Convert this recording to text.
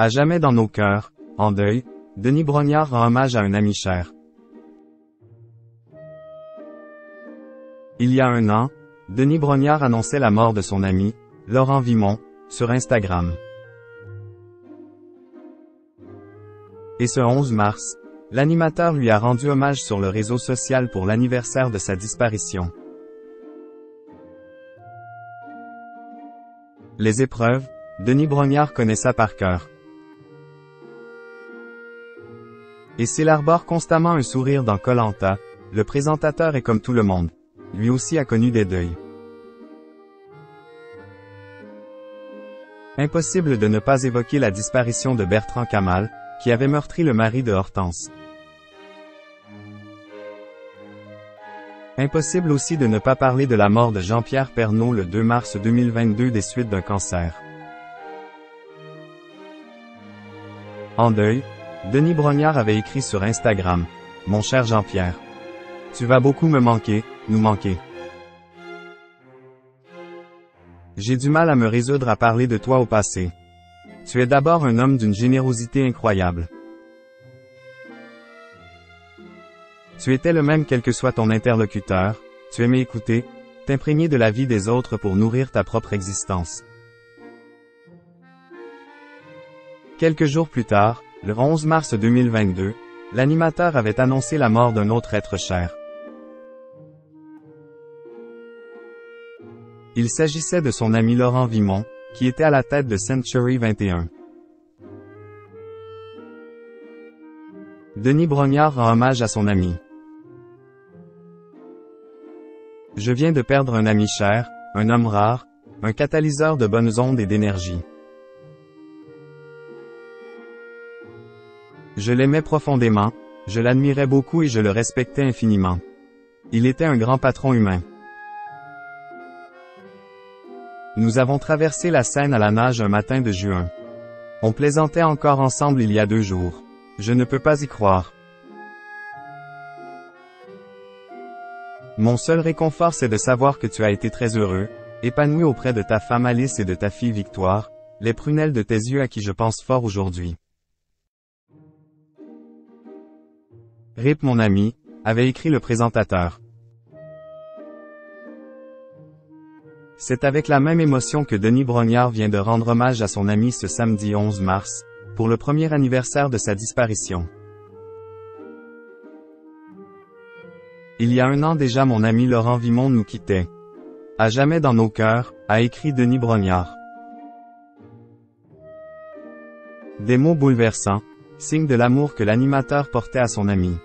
À jamais dans nos cœurs, en deuil, Denis Brognard rend hommage à un ami cher. Il y a un an, Denis Brognard annonçait la mort de son ami, Laurent Vimon, sur Instagram. Et ce 11 mars, l'animateur lui a rendu hommage sur le réseau social pour l'anniversaire de sa disparition. Les épreuves, Denis Brognard connaît ça par cœur. Et s'il arbore constamment un sourire dans Colanta, le présentateur est comme tout le monde. Lui aussi a connu des deuils. Impossible de ne pas évoquer la disparition de Bertrand Kamal, qui avait meurtri le mari de Hortense. Impossible aussi de ne pas parler de la mort de Jean-Pierre Pernaud le 2 mars 2022 des suites d'un cancer. En deuil, Denis Brognard avait écrit sur Instagram, Mon cher Jean-Pierre. Tu vas beaucoup me manquer, nous manquer. J'ai du mal à me résoudre à parler de toi au passé. Tu es d'abord un homme d'une générosité incroyable. Tu étais le même quel que soit ton interlocuteur, tu aimais écouter, t'imprégner de la vie des autres pour nourrir ta propre existence. Quelques jours plus tard, le 11 mars 2022, l'animateur avait annoncé la mort d'un autre être cher. Il s'agissait de son ami Laurent Vimon, qui était à la tête de Century 21. Denis Brognard rend hommage à son ami. Je viens de perdre un ami cher, un homme rare, un catalyseur de bonnes ondes et d'énergie. Je l'aimais profondément, je l'admirais beaucoup et je le respectais infiniment. Il était un grand patron humain. Nous avons traversé la Seine à la nage un matin de juin. On plaisantait encore ensemble il y a deux jours. Je ne peux pas y croire. Mon seul réconfort c'est de savoir que tu as été très heureux, épanoui auprès de ta femme Alice et de ta fille Victoire, les prunelles de tes yeux à qui je pense fort aujourd'hui. Rip mon ami, avait écrit le présentateur. C'est avec la même émotion que Denis Brognard vient de rendre hommage à son ami ce samedi 11 mars, pour le premier anniversaire de sa disparition. Il y a un an déjà mon ami Laurent Vimon nous quittait. À jamais dans nos cœurs, a écrit Denis Brognard. Des mots bouleversants, signe de l'amour que l'animateur portait à son ami.